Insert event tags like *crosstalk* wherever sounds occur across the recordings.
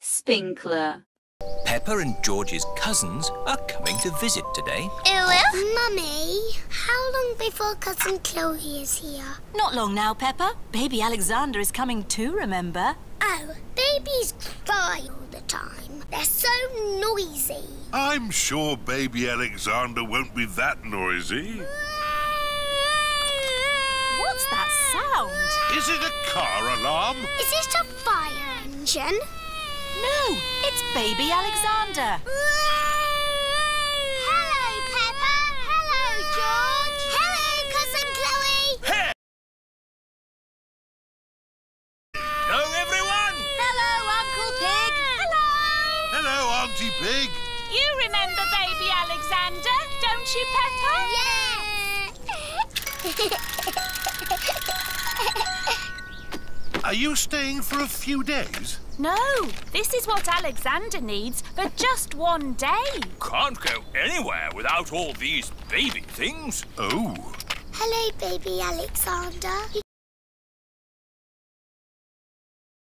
Sprinkler. Peppa and George's cousins are coming to visit today. Mummy, how long before Cousin Chloe is here? Not long now, Peppa. Baby Alexander is coming too, remember? Oh, babies cry all the time. They're so noisy. I'm sure baby Alexander won't be that noisy. What's that sound? Is it a car alarm? Is it a fire engine? No, it's baby Alexander. Hello, Peppa. Hello, George. Hello, Cousin Chloe. Hello, everyone! Hello, Uncle Pig. Hello. Hello, Auntie Pig. You remember baby Alexander, don't you, Peppa? Yeah. *laughs* Are you staying for a few days? No, this is what Alexander needs for just one day. Can't go anywhere without all these baby things. Oh, Hello, baby Alexander. He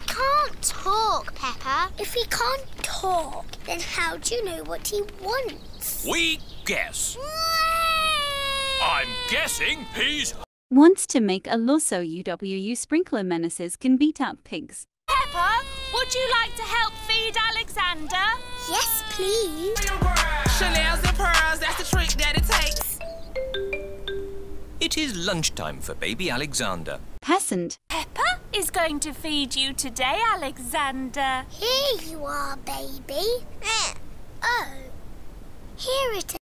can't talk, Peppa. If he can't talk, then how do you know what he wants? We guess. I'm guessing he's Wants to make a law so UWU sprinkler menaces can beat up pigs. Peppa, would you like to help feed Alexander? Yes, please. Chanel's and pearls, that's the trick that it takes. It is lunchtime for baby Alexander. Peasant. Peppa is going to feed you today, Alexander. Here you are, baby. Oh, here it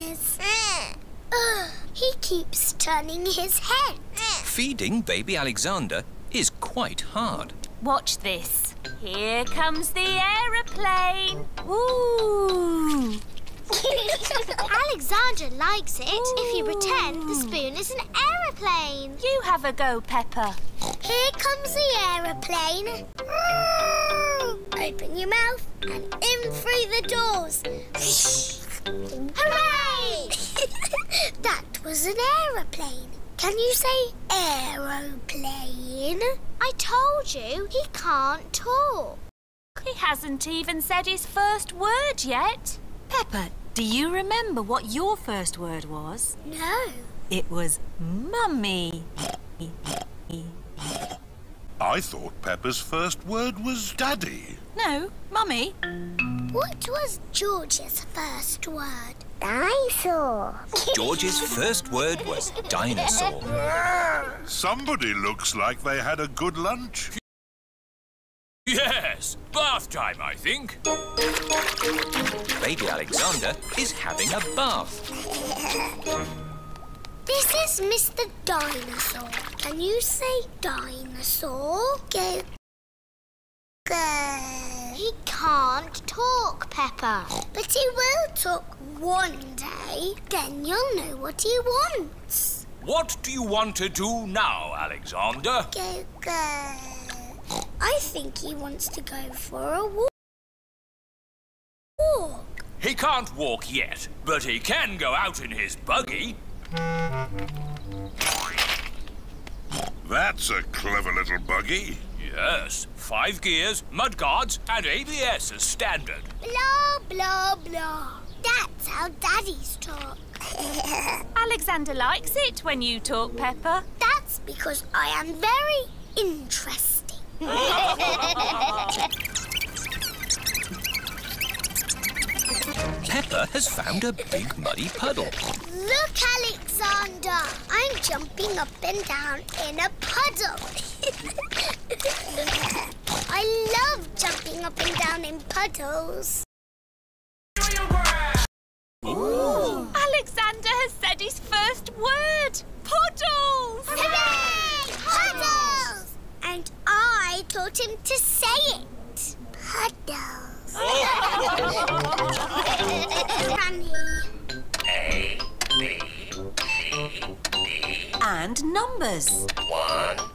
is. Ugh, he keeps turning his head. Feeding baby Alexander is quite hard. Watch this. Here comes the aeroplane. Ooh. *laughs* Alexander likes it if you pretend the spoon is an aeroplane. You have a go, Peppa. Here comes the aeroplane. Open your mouth and in through the doors. Hooray! *laughs* that was an aeroplane. Can you say aeroplane? I told you he can't talk. He hasn't even said his first word yet. Peppa, do you remember what your first word was? No. It was mummy. I thought Peppa's first word was daddy. No, mummy. What was George's first word? Dinosaur. George's first word was dinosaur. Somebody looks like they had a good lunch. Yes, bath time, I think. Baby Alexander is having a bath. This is Mr. Dinosaur. Can you say dinosaur? Go. Go. He can't talk, Peppa. But he will talk one day. Then you'll know what he wants. What do you want to do now, Alexander? Go, go. I think he wants to go for a walk. Walk. He can't walk yet, but he can go out in his buggy. That's a clever little buggy. Yes, five gears, mud guards, and ABS as standard. Blah, blah, blah. That's how daddies talk. *laughs* Alexander likes it when you talk, Peppa. That's because I am very has found a big muddy puddle. Look, Alexander. I'm jumping up and down in a puddle. *laughs* I love jumping up and down in puddles. Ooh. Alexander has said his first word. Puddles! Hooray! Puddles! And I taught him to say it. And numbers. One,